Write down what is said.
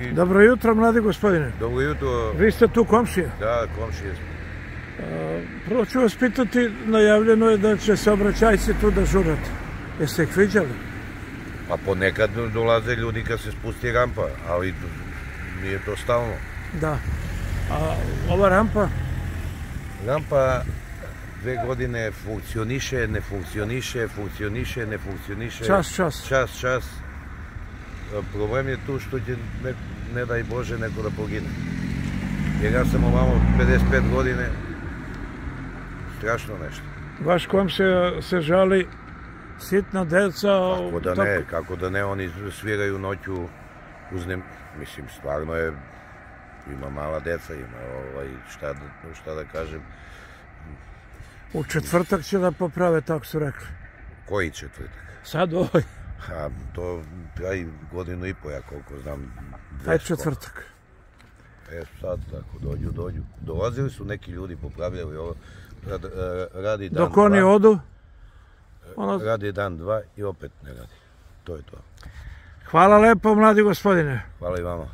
i Dobro jutro, mladi gospodine. dobro jutro. Vi ste tu komšije. Da, komšije smo. Prvo ću vas pitati, najavljeno je da će se obraćajci tu da žurati. Jeste ih viđali? Pa ponekad dolaze ljudi kad se spusti rampa, ali nije to stalno. Da. A ova rampa, Rampa dve godine funkcioniše, ne funkcioniše, funkcioniše, ne funkcioniše. čas, čas. Čas, čas. Problem je tu što će, ne, ne daj Bože, neko da pogine. Jer ja sam ovamo 55 godine, strašno nešto. Vaš komšija se žali, sitna deca... Kako da ne, kako da ne, oni sviraju noću uz ne, mislim, stvarno je, ima mala deca, ima ovaj, šta da, šta da kažem, U četvrtak će da poprave, tako su rekli. koji četvrtak? Sad ovaj, A to traji godinu i po, ja koliko znam. taj četvrtak. E sad, ako dođu, dođu. Dolazili su neki ljudi, popravljali ovo, rad, e, radi dan, Dok oni dva, odu, ono, radi dan, dva i opet ne radi. To je to. hvala lepo, mladi gospodine. Hvala i vama.